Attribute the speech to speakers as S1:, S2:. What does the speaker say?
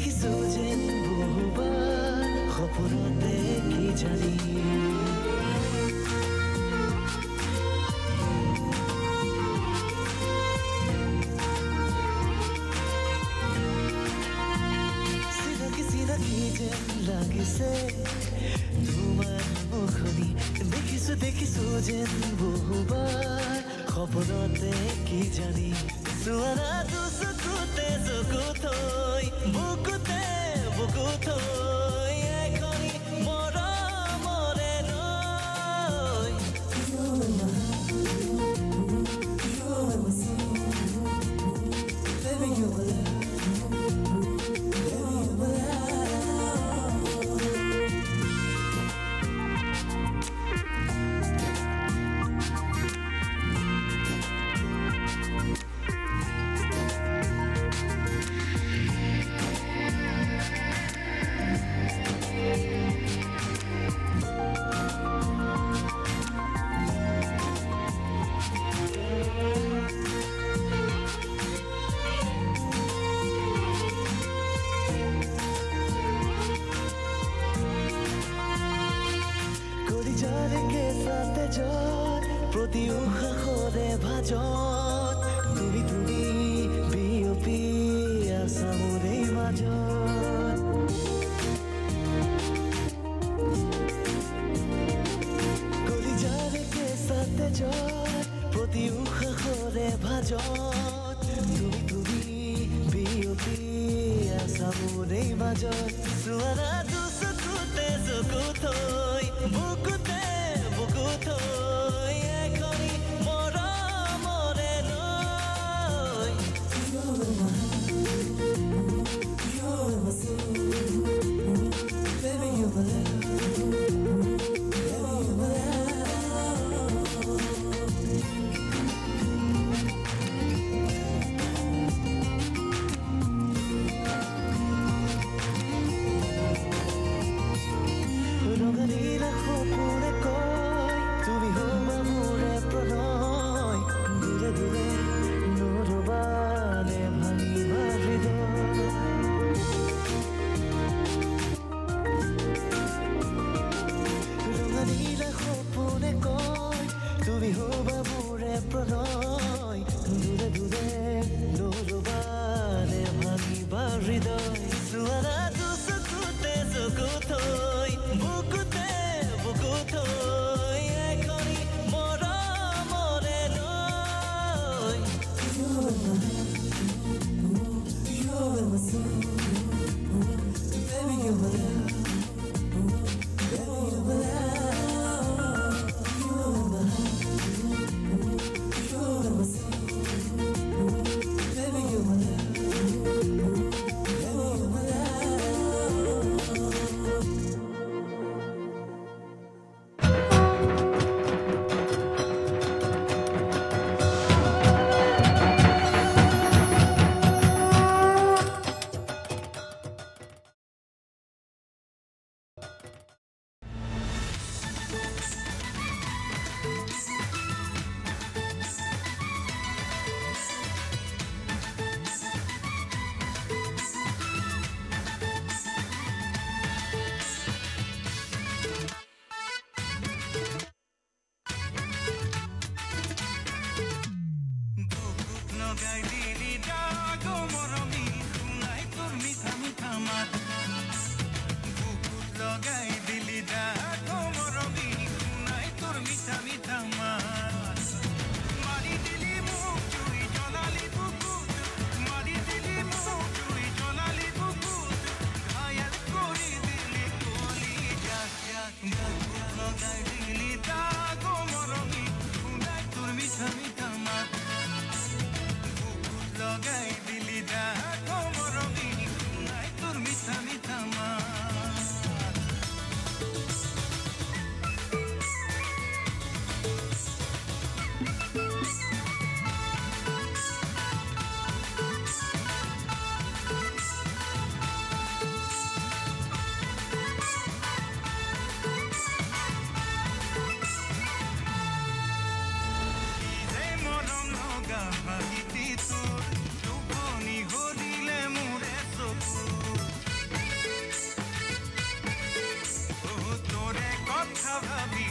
S1: দেখি সোজেন বহুবার খবরতে কি জানি লাগিছে তোমার মুখনি দেখিছো দেখিছো যেন বহুবার খবরতে কি জানি চোৱাৰা 僕で僕と মাজত চোৱা তোৰ চকু তেজকো থৈ বুকুতে
S2: gonna